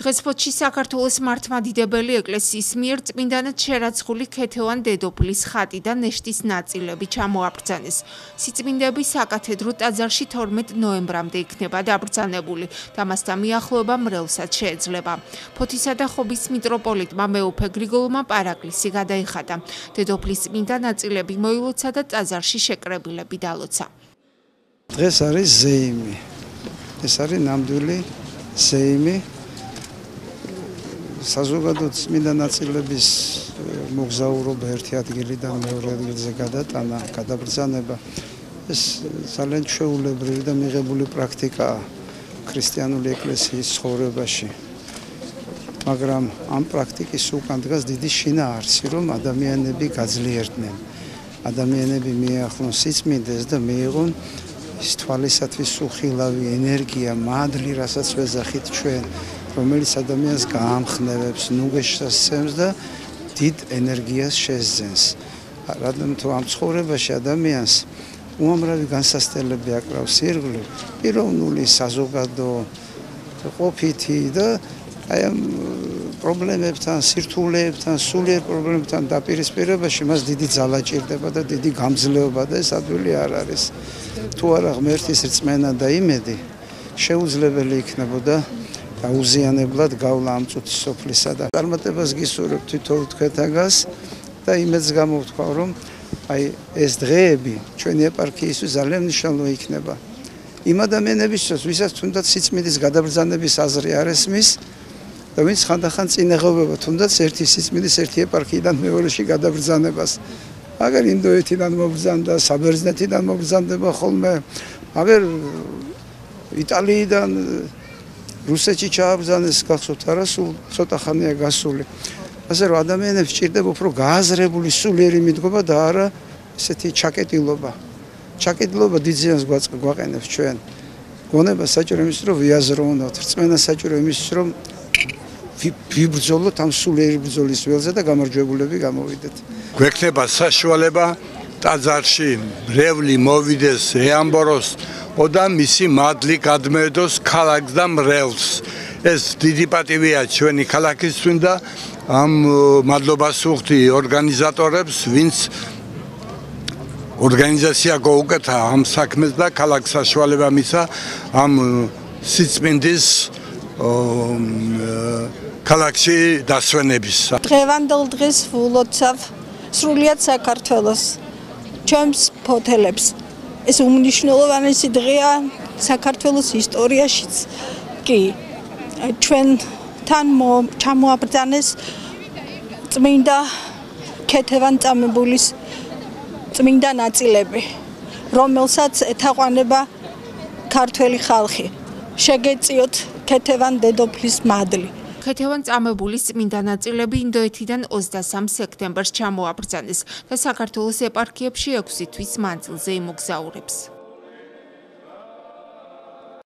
დღეს ფოთში საქართველოს მართლმადიდებელი ეკლესიის მიერ წმინდანად შერაცხული ქეთევან დედოფლის ხატი და ნეშტის ნაწილები ჩამოაბრძანეს. სიწმინდეები საკათედრო ტაძარში 12 ნოემბრამდე იქნება დაბრძანებული და მასთან მიახლოება მრევლსაც შეეძლება. ფოთისა და ხობის მიტროპოლიტმა მეუფე გრიგოლმა პარაკლისი გადაიხადა. დედოფლის წმინდა ნაწილები მოილოცა და ტაძარში შეკრებილები დალოცა. დღეს არის ზეიმი. ეს არის ნამდვილი ზეიმი. საზოგადო წმინდა ნაწილების მოგზაურობა ერთი ადგილიდან მეორე ადგილზე გადატანა, გადაბრძანება ეს ძალიან ჩვეულებრივი და მიღებული პრაქტიკაა ქრისტიანული ეკლესიის ცხოვრებაში. მაგრამ ამ პრაქტიკის უკან დგას დიდი შინაარსი, რომ ადამიანები გაძლიერდნენ. ადამიანები მიახლონ სიწმინდეს და მიიღონ ის თვალისათვის უხილავი ენერგია, მადლი, რასაც ვეძახით ჩვენ რომელიც ადამიანს გაამხნევებს, ნუგეშსაცემს და დიდ ენერგიას შეძენს. რადგან თუ ამ ცხოვრებაში ადამიანს უამრავი განსასწრებელი აკრავს ირგვლივ, პიროვნული, საზოგადო, ყოფითი და აი ამ პრობლემებთან, სირთულეებთან, სულიერ პრობლემებთან დაპირისპირებაში მას დიდი ძალა ჭირდება და დიდი გამძლეობა და ეს ადვილი არ არის. თუ არა ღმერთის რწმენა და იმედი შეუძლებელი იქნებოდა გაუზიანებლად გავლა ამ წუთის სოფლისა და წარმატებას გისურვებ თვითონ თქვენთაგას და იმედს გამოვთქვა რომ აი ეს დღეები ჩვენი ეპარქიისთვის ძალიან მნიშვნელოვანი იქნება. იმ ადამიანებისთვის ვისაც თუნდაც სიწმინდის გადაბრძანების აზრი არ ესმის და ვინც ხანდახან წინაღობება თუნდაც ერთი სიწმინდის ერთი ეპარქიიდან მეორეში გადაბრძანებას. აგერ ინდოეთიდან მობრძანდა საბერძნეთიდან მობრძანდება ხოლმე აგერ იტალიიდან რუსეთში ჩააბზანეს გახსოვთ არა სულ ცოტა ხანია გასული. ასე რომ ადამიანებს ჭირდება უფრო გააზრებული სულიერი მიდგომა და არა ესეთი ჩაკეტილობა. ჩაკეტილობა დიზაინს გვაყენებს ჩვენ. გონება საჭირო იმის რომ ვიაზროვნოთ. რწმენა საჭირო იმის რომ ვიბრძოლოთ ამ სულიერი ბრძოლის ველზე და გამარჯვებულები გამოვიდეთ. გვექნება საშუალება ტაძარში რევლი მოვიდეს ეამბოროს ოდა მისი მადლი გადმედოს ქალაქს და მრევლს. ეს დიდი პატივია ჩვენი ქალაქისთვის და ამ მადლობას ვუხდი ორგანიზატორებს ვინც ორგანიზაცია გაუკეთა ამ საქმეს და ქალაქ საშუალება მისა ამ სიწმინდის ქალაქში დასვენების. დღევანდელ დღეს ვულოცავ სრულიად საქართველოს ჩემს ფოთელებს ეს უმნიშვნელოვანესი დღეა საქართველოს ისტორიაშიც. კი, ჩვენ თან ჩამოაბრძანეს წმინდა ქეთევან წამებულის წმინდა ნაწილები, რომელსაც ეთაყვანება ქართველი ხალხი. შეგეწიოთ ქეთევან დედოფლის მადლი. ქეთევან წამებულის წმინდა ნაწილები ინდოეთიდან 23 სექტემბერს ჩამოაბრძანეს და საქართველოს ეპარქიებში 6 თვის მანძილზე იმოგზაურებს.